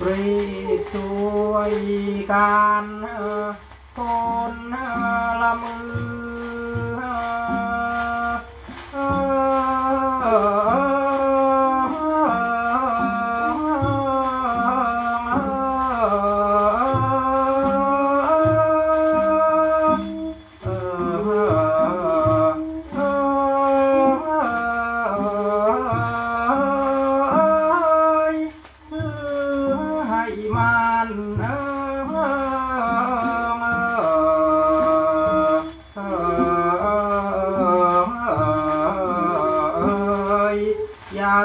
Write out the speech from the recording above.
ปรีช่วยการคนละมือ या